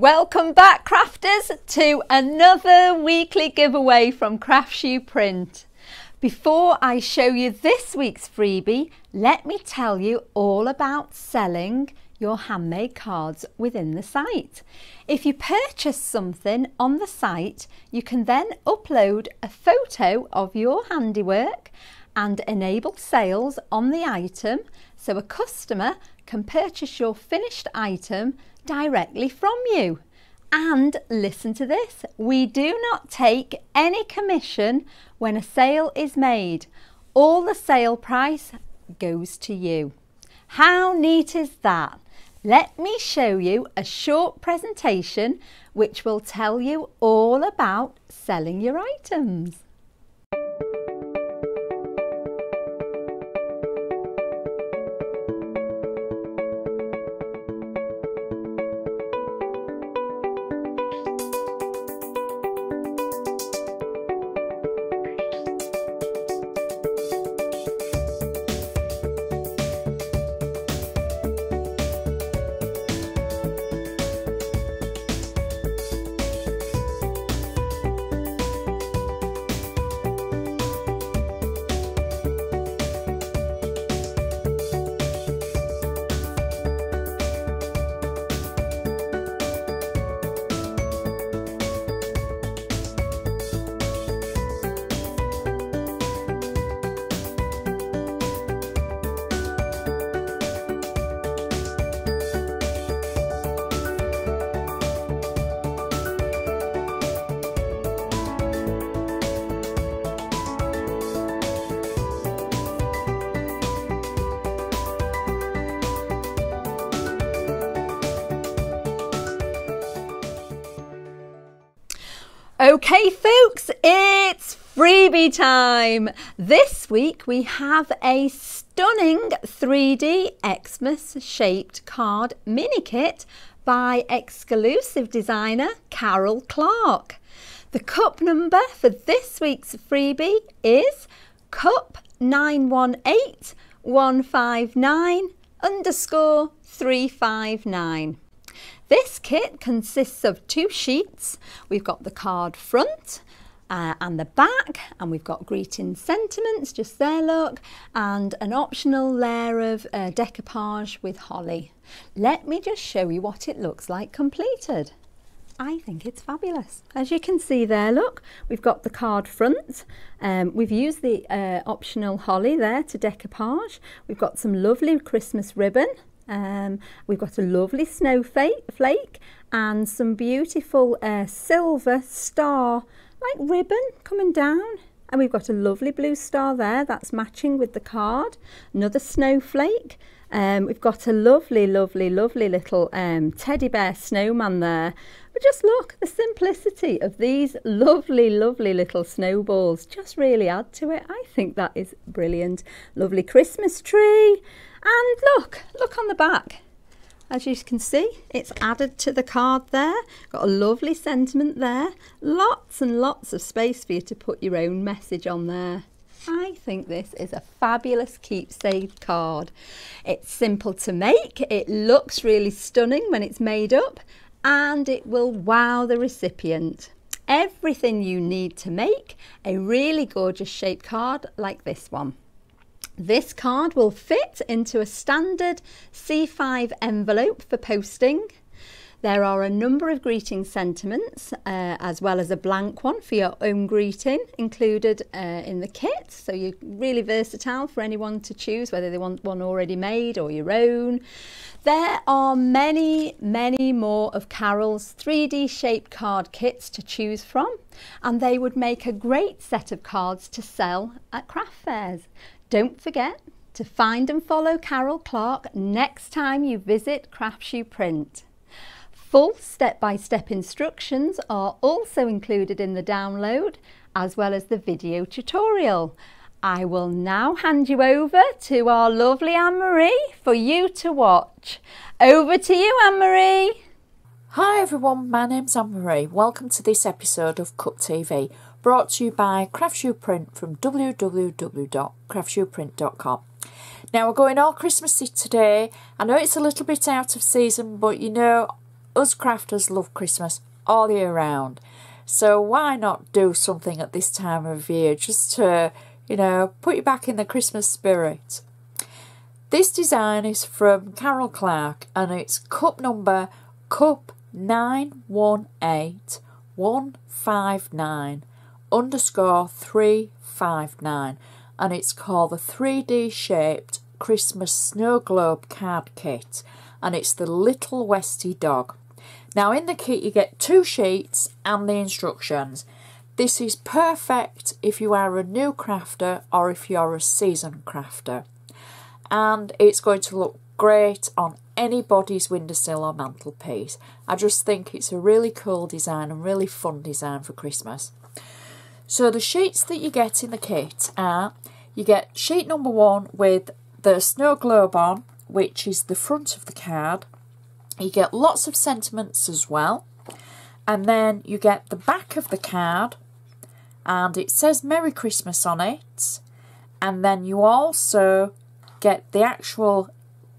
Welcome back, crafters, to another weekly giveaway from Craftsuprint. Before I show you this week's freebie, let me tell you all about selling your handmade cards within the site. If you purchase something on the site, you can then upload a photo of your handiwork and enable sales on the item so a customer can purchase your finished item directly from you. And listen to this we do not take any commission when a sale is made, all the sale price goes to you. How neat is that? Let me show you a short presentation which will tell you all about selling your items. Okay, folks, it's freebie time. This week we have a stunning 3D Xmas shaped card mini kit by exclusive designer Carol Clarke. The cup number for this week's freebie is cup 918159 underscore 359. This kit consists of two sheets. We've got the card front uh, and the back and we've got greeting sentiments just there look and an optional layer of uh, decoupage with holly. Let me just show you what it looks like completed. I think it's fabulous. As you can see there, look, we've got the card front. Um, we've used the uh, optional holly there to decoupage. We've got some lovely Christmas ribbon um, we've got a lovely snowflake and some beautiful uh, silver star like ribbon coming down. And we've got a lovely blue star there that's matching with the card. Another snowflake um, we've got a lovely lovely lovely little um, teddy bear snowman there but just look the simplicity of these lovely lovely little snowballs just really add to it I think that is brilliant lovely Christmas tree and look, look on the back. As you can see, it's added to the card there. Got a lovely sentiment there. Lots and lots of space for you to put your own message on there. I think this is a fabulous keepsake card. It's simple to make, it looks really stunning when it's made up, and it will wow the recipient. Everything you need to make a really gorgeous shaped card like this one. This card will fit into a standard C5 envelope for posting. There are a number of greeting sentiments uh, as well as a blank one for your own greeting included uh, in the kit. So you're really versatile for anyone to choose whether they want one already made or your own. There are many, many more of Carol's 3D shaped card kits to choose from and they would make a great set of cards to sell at craft fairs. Don't forget to find and follow Carol Clarke next time you visit Craftsuprint. Full step-by-step -step instructions are also included in the download as well as the video tutorial. I will now hand you over to our lovely Anne-Marie for you to watch. Over to you, Anne-Marie. Hi everyone, my name's Anne-Marie. Welcome to this episode of Cup TV brought to you by Craftsuprint from www.craftsuprint.com. Now we're going all Christmassy today. I know it's a little bit out of season, but you know, us crafters love Christmas all year round. So why not do something at this time of year just to, you know, put you back in the Christmas spirit? This design is from Carol Clarke and it's cup number cup 918159 underscore 359 and it's called the 3D shaped Christmas snow globe card kit and it's the Little Westie dog. Now in the kit you get two sheets and the instructions. This is perfect if you are a new crafter or if you're a seasoned crafter and it's going to look great on anybody's windowsill or mantelpiece. I just think it's a really cool design and really fun design for Christmas. So the sheets that you get in the kit are you get sheet number one with the snow globe on, which is the front of the card. You get lots of sentiments as well. And then you get the back of the card and it says Merry Christmas on it. And then you also get the actual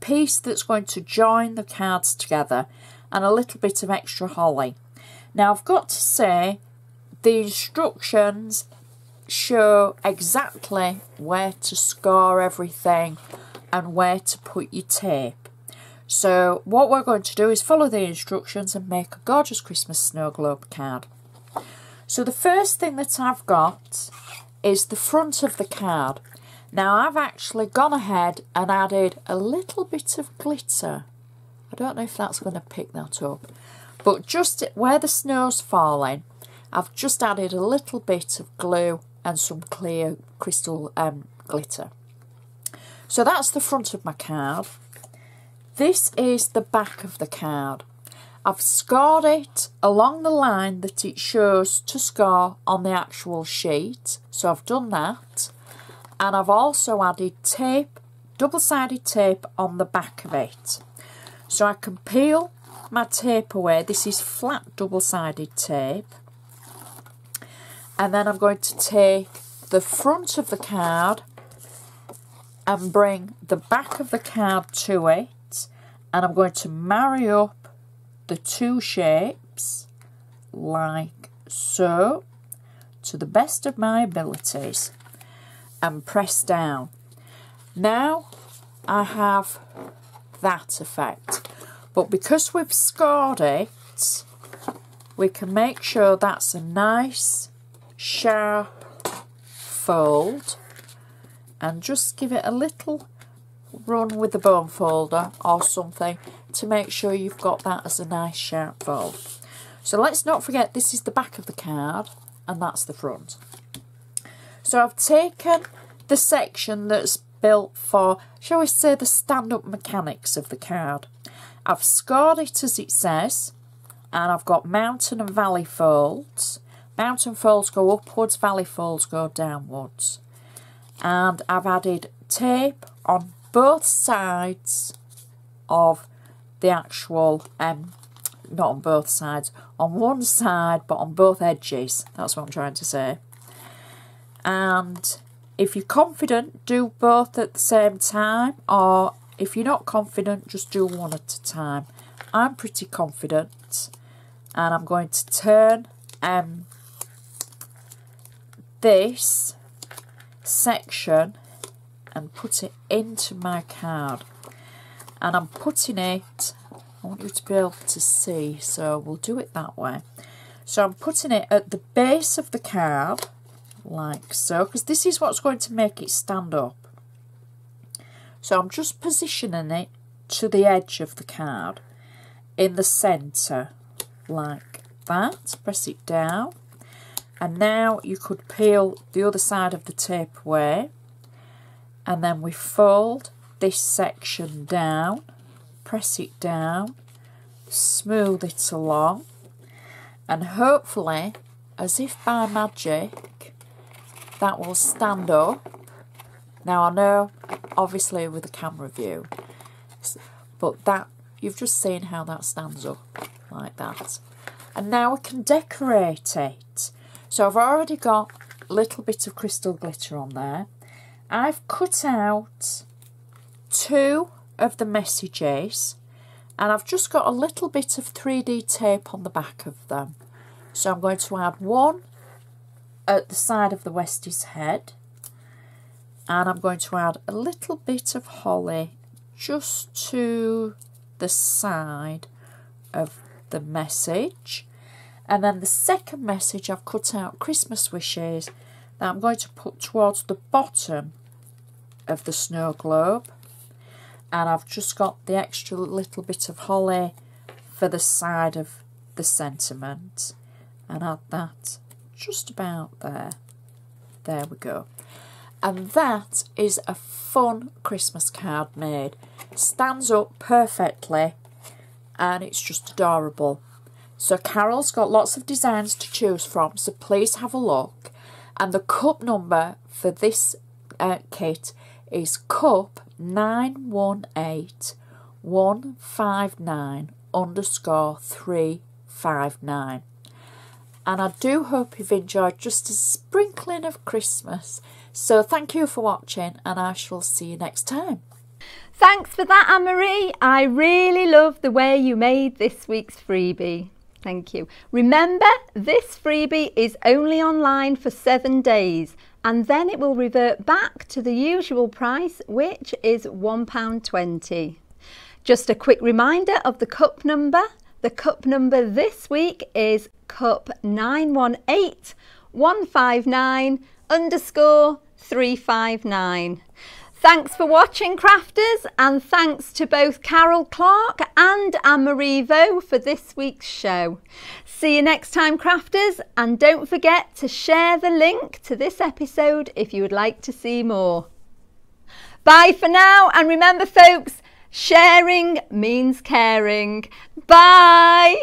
piece that's going to join the cards together and a little bit of extra holly. Now I've got to say the instructions show exactly where to score everything and where to put your tape. So what we're going to do is follow the instructions and make a gorgeous Christmas snow globe card. So the first thing that I've got is the front of the card. Now I've actually gone ahead and added a little bit of glitter. I don't know if that's going to pick that up. But just where the snow's falling, I've just added a little bit of glue and some clear crystal um, glitter. So that's the front of my card. This is the back of the card. I've scored it along the line that it shows to score on the actual sheet. So I've done that and I've also added tape, double-sided tape on the back of it. So I can peel my tape away. This is flat double-sided tape. And then I'm going to take the front of the card and bring the back of the card to it. And I'm going to marry up the two shapes like so to the best of my abilities and press down. Now I have that effect. But because we've scored it, we can make sure that's a nice sharp fold and just give it a little run with the bone folder or something to make sure you've got that as a nice sharp fold. So let's not forget this is the back of the card and that's the front. So I've taken the section that's built for, shall we say, the stand-up mechanics of the card. I've scored it as it says, and I've got mountain and valley folds. Mountain folds go upwards, valley folds go downwards. And I've added tape on both sides of the actual, um, not on both sides, on one side but on both edges. That's what I'm trying to say. And if you're confident, do both at the same time, or if you're not confident, just do one at a time. I'm pretty confident, and I'm going to turn um, this section and put it into my card. And I'm putting it, I want you to be able to see, so we'll do it that way. So I'm putting it at the base of the card like so because this is what's going to make it stand up so I'm just positioning it to the edge of the card in the centre like that press it down and now you could peel the other side of the tape away and then we fold this section down press it down smooth it along and hopefully as if by magic that will stand up. Now I know, obviously with the camera view, but that you've just seen how that stands up like that. And now we can decorate it. So I've already got a little bit of crystal glitter on there. I've cut out two of the messages and I've just got a little bit of 3D tape on the back of them. So I'm going to add one at the side of the Westie's head and I'm going to add a little bit of holly just to the side of the message and then the second message I've cut out Christmas wishes that I'm going to put towards the bottom of the snow globe and I've just got the extra little bit of holly for the side of the sentiment and add that just about there. There we go. And that is a fun Christmas card made. Stands up perfectly and it's just adorable. So Carol's got lots of designs to choose from, so please have a look. And the cup number for this uh, kit is cup 918159 underscore 359. And I do hope you've enjoyed just a sprinkling of Christmas. So thank you for watching and I shall see you next time. Thanks for that, Anne-Marie. I really love the way you made this week's freebie. Thank you. Remember, this freebie is only online for seven days and then it will revert back to the usual price, which is £1.20. Just a quick reminder of the cup number. The cup number this week is cup 918159 underscore 359. Thanks for watching, crafters, and thanks to both Carol Clarke and Anne-Marie Vo for this week's show. See you next time, crafters, and don't forget to share the link to this episode if you would like to see more. Bye for now, and remember, folks, sharing means caring. Bye!